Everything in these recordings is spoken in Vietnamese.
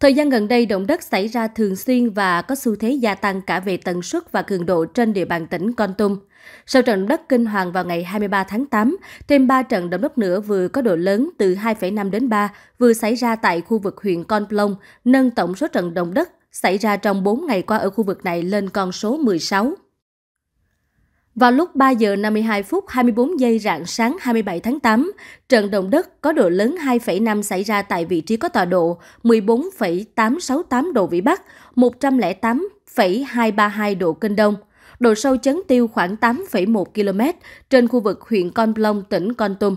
Thời gian gần đây, động đất xảy ra thường xuyên và có xu thế gia tăng cả về tần suất và cường độ trên địa bàn tỉnh Con Tum. Sau trận động đất kinh hoàng vào ngày 23 tháng 8, thêm 3 trận động đất nữa vừa có độ lớn từ 2,5 đến 3 vừa xảy ra tại khu vực huyện Con Plong, nâng tổng số trận động đất xảy ra trong 4 ngày qua ở khu vực này lên con số 16. Vào lúc 3 giờ 52 phút 24 giây rạng sáng 27 tháng 8, trận động đất có độ lớn 2,5 xảy ra tại vị trí có tọa độ 14,868 độ Vĩ Bắc, 108,232 độ Kinh Đông. Độ sâu chấn tiêu khoảng 8,1 km trên khu vực huyện Con Plong, tỉnh Con Tum.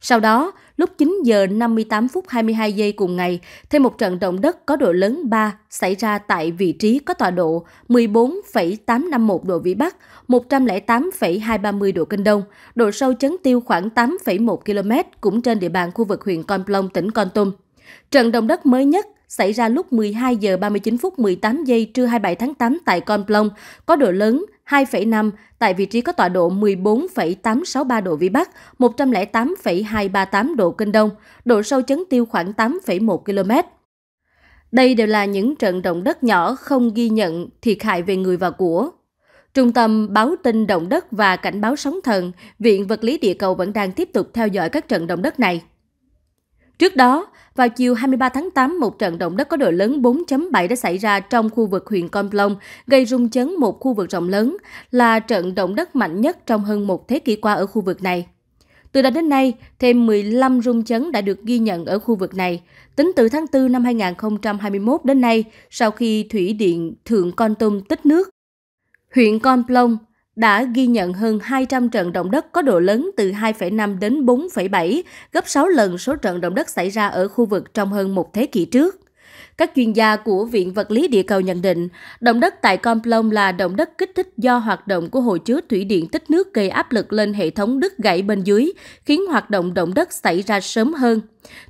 Sau đó, lúc 9 giờ 58 phút 22 giây cùng ngày, thêm một trận động đất có độ lớn 3 xảy ra tại vị trí có tọa độ 14,851 độ Vĩ Bắc, 108,230 độ Kinh Đông, độ sâu chấn tiêu khoảng 8,1 km cũng trên địa bàn khu vực huyện Con Plong, tỉnh Con Tum. Trận động đất mới nhất xảy ra lúc 12 giờ 39 phút 18 giây trưa 27 tháng 8 tại Con Plong, có độ lớn 2,5 tại vị trí có tọa độ 14,863 độ Vĩ Bắc, 108,238 độ Kinh Đông, độ sâu chấn tiêu khoảng 8,1 km. Đây đều là những trận động đất nhỏ không ghi nhận thiệt hại về người và của. Trung tâm báo tin động đất và cảnh báo sóng thần, Viện Vật lý Địa cầu vẫn đang tiếp tục theo dõi các trận động đất này. Trước đó, vào chiều 23 tháng 8, một trận động đất có độ lớn 4.7 đã xảy ra trong khu vực huyện Con Plong, gây rung chấn một khu vực rộng lớn, là trận động đất mạnh nhất trong hơn một thế kỷ qua ở khu vực này. Từ đó đến nay, thêm 15 rung chấn đã được ghi nhận ở khu vực này. Tính từ tháng 4 năm 2021 đến nay, sau khi Thủy Điện Thượng Con Tum tích nước, huyện Con Plong đã ghi nhận hơn 200 trận động đất có độ lớn từ 2,5 đến 4,7, gấp 6 lần số trận động đất xảy ra ở khu vực trong hơn một thế kỷ trước. Các chuyên gia của Viện Vật lý Địa cầu nhận định, động đất tại Com Plong là động đất kích thích do hoạt động của hồ chứa thủy điện tích nước gây áp lực lên hệ thống đứt gãy bên dưới, khiến hoạt động động đất xảy ra sớm hơn.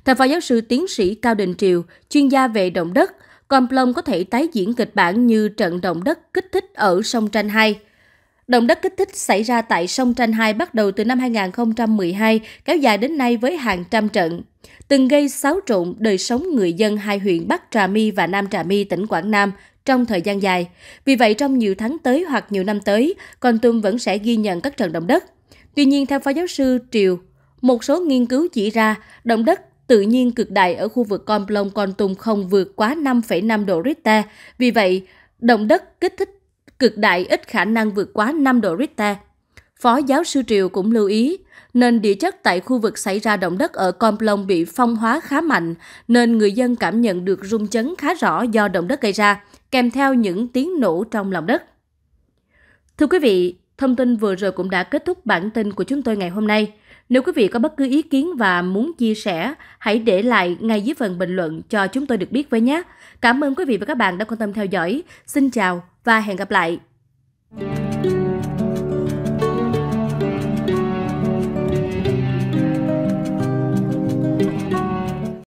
Theo phó giáo sư tiến sĩ Cao Đình Triều, chuyên gia về động đất, Com Plong có thể tái diễn kịch bản như trận động đất kích thích ở sông Tranh 2 Động đất kích thích xảy ra tại sông Tranh 2 bắt đầu từ năm 2012, kéo dài đến nay với hàng trăm trận, từng gây xáo trộn đời sống người dân hai huyện Bắc Trà My và Nam Trà My, tỉnh Quảng Nam trong thời gian dài. Vì vậy, trong nhiều tháng tới hoặc nhiều năm tới, Con Tum vẫn sẽ ghi nhận các trận động đất. Tuy nhiên, theo Phó Giáo sư Triều, một số nghiên cứu chỉ ra động đất tự nhiên cực đại ở khu vực Con Plong Con Tum không vượt quá 5,5 độ Richter. Vì vậy, động đất kích thích cực đại ít khả năng vượt quá 5 độ Richter. Phó giáo sư Triều cũng lưu ý, nền địa chất tại khu vực xảy ra động đất ở Con Plong bị phong hóa khá mạnh, nên người dân cảm nhận được rung chấn khá rõ do động đất gây ra, kèm theo những tiếng nổ trong lòng đất. Thưa quý vị, thông tin vừa rồi cũng đã kết thúc bản tin của chúng tôi ngày hôm nay. Nếu quý vị có bất cứ ý kiến và muốn chia sẻ, hãy để lại ngay dưới phần bình luận cho chúng tôi được biết với nhé. Cảm ơn quý vị và các bạn đã quan tâm theo dõi. Xin chào và hẹn gặp lại.